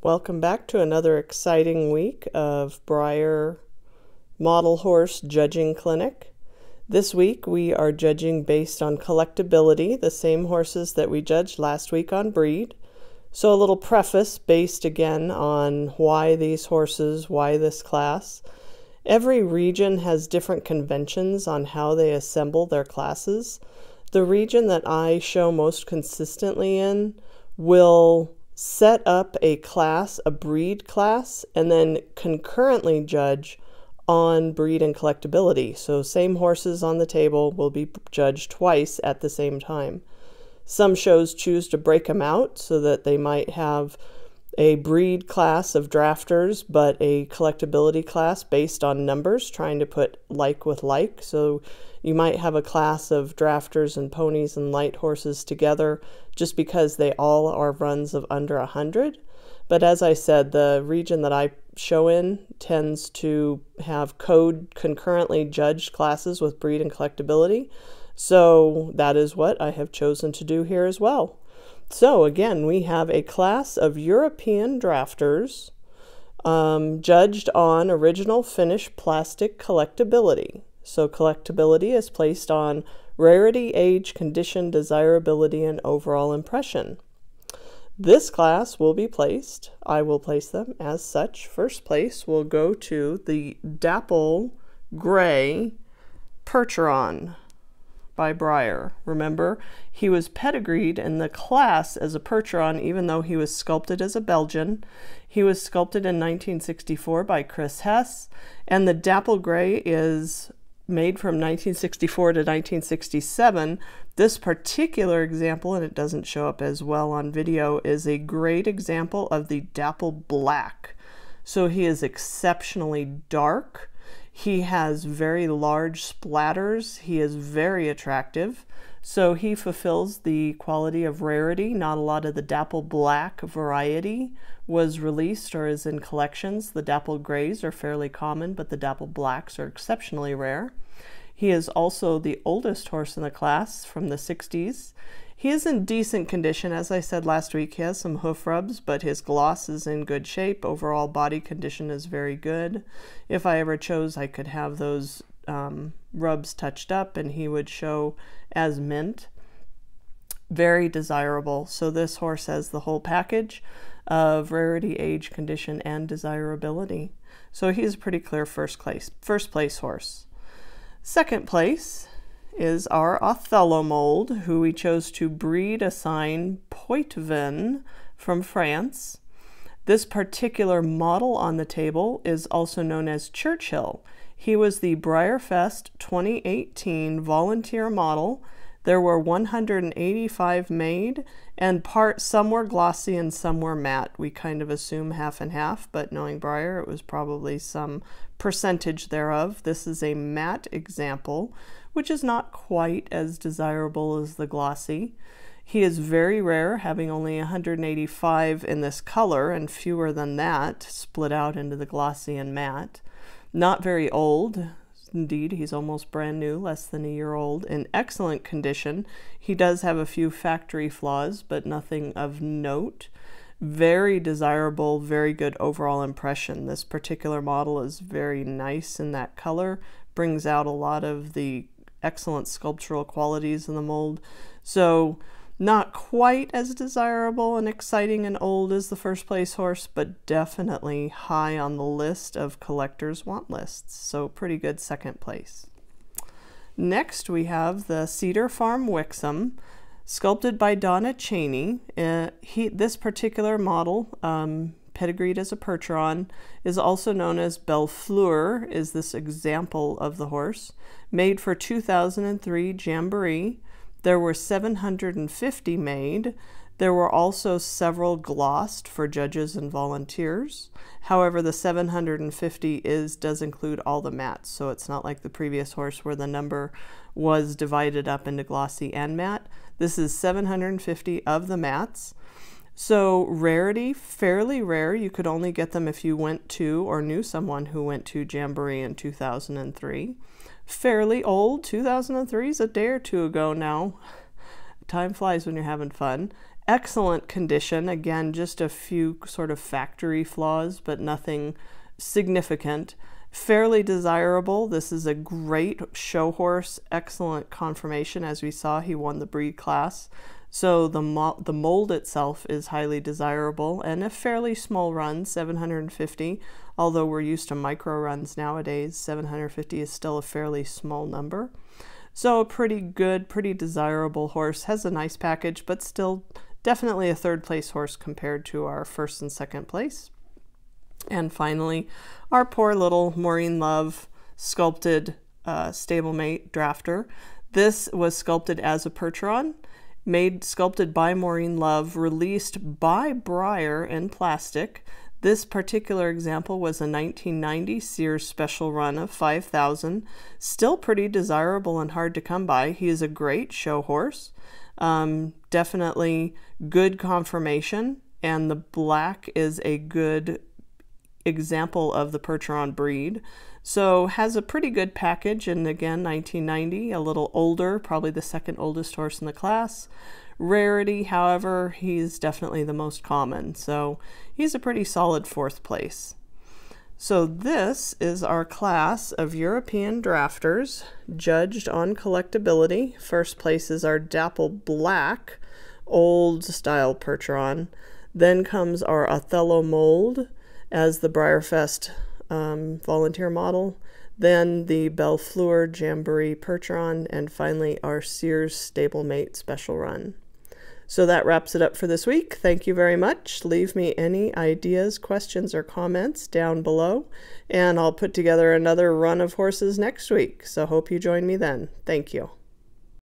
Welcome back to another exciting week of Breyer Model Horse Judging Clinic. This week we are judging based on collectability, the same horses that we judged last week on breed. So, a little preface based again on why these horses, why this class. Every region has different conventions on how they assemble their classes. The region that I show most consistently in will set up a class, a breed class, and then concurrently judge on breed and collectability. So, same horses on the table will be judged twice at the same time. Some shows choose to break them out so that they might have a breed class of drafters, but a collectability class based on numbers, trying to put like with like. So you might have a class of drafters and ponies and light horses together just because they all are runs of under 100. But as I said, the region that I show in tends to have code concurrently judged classes with breed and collectability. So that is what I have chosen to do here as well. So again, we have a class of European drafters um, judged on original finish plastic collectability. So collectability is placed on rarity, age, condition, desirability, and overall impression. This class will be placed, I will place them as such. First place will go to the Dapple Gray Percheron by Breyer. Remember, he was pedigreed in the class as a Percheron, even though he was sculpted as a Belgian. He was sculpted in 1964 by Chris Hess, and the Dapple Gray is made from 1964 to 1967. This particular example, and it doesn't show up as well on video, is a great example of the Dapple Black. So he is exceptionally dark he has very large splatters. He is very attractive. So he fulfills the quality of rarity. Not a lot of the dapple black variety was released or is in collections. The dapple grays are fairly common, but the dapple blacks are exceptionally rare. He is also the oldest horse in the class from the 60s. He is in decent condition. As I said last week, he has some hoof rubs, but his gloss is in good shape. Overall body condition is very good. If I ever chose, I could have those um, rubs touched up and he would show as mint. Very desirable. So this horse has the whole package of rarity, age, condition, and desirability. So he's a pretty clear first place, first place horse. Second place is our Othello mold, who we chose to breed assign Poitevin from France. This particular model on the table is also known as Churchill. He was the Breyerfest 2018 volunteer model. There were 185 made, and part some were glossy and some were matte. We kind of assume half and half, but knowing Breyer, it was probably some percentage thereof. This is a matte example which is not quite as desirable as the glossy. He is very rare, having only 185 in this color and fewer than that split out into the glossy and matte. Not very old. Indeed, he's almost brand new, less than a year old, in excellent condition. He does have a few factory flaws, but nothing of note. Very desirable, very good overall impression. This particular model is very nice in that color, brings out a lot of the excellent sculptural qualities in the mold. So not quite as desirable and exciting and old as the first place horse, but definitely high on the list of collectors' want lists. So pretty good second place. Next, we have the Cedar Farm Wixom, sculpted by Donna Chaney. Uh, he, this particular model um, pedigreed as a Percheron, is also known as Bellefleur, is this example of the horse. Made for 2003 Jamboree, there were 750 made. There were also several glossed for judges and volunteers. However, the 750 is does include all the mats, so it's not like the previous horse where the number was divided up into glossy and matte. This is 750 of the mats. So, rarity, fairly rare. You could only get them if you went to or knew someone who went to Jamboree in 2003. Fairly old, 2003 is a day or two ago now. Time flies when you're having fun. excellent condition. Again, just a few sort of factory flaws, but nothing significant. Fairly desirable. This is a great show horse, excellent conformation. As we saw, he won the breed class. So the, mo the mold itself is highly desirable and a fairly small run, 750. Although we're used to micro runs nowadays, 750 is still a fairly small number. So a pretty good, pretty desirable horse. Has a nice package, but still definitely a third place horse compared to our first and second place. And finally, our poor little Maureen Love sculpted uh, stablemate drafter. This was sculpted as a Percheron, made sculpted by Maureen Love, released by Breyer in plastic. This particular example was a 1990 Sears special run of 5,000. Still pretty desirable and hard to come by. He is a great show horse. Um, definitely good conformation, and the black is a good example of the Percheron breed. So has a pretty good package and again 1990, a little older, probably the second oldest horse in the class. Rarity, however, he's definitely the most common. So he's a pretty solid fourth place. So this is our class of European drafters judged on collectability. First place is our Dapple Black, old style Percheron. Then comes our Othello mold, as the Breyerfest um, volunteer model, then the Bellefleur Jamboree Percheron, and finally our Sears Stablemate Special Run. So that wraps it up for this week. Thank you very much. Leave me any ideas, questions, or comments down below, and I'll put together another run of horses next week. So hope you join me then. Thank you.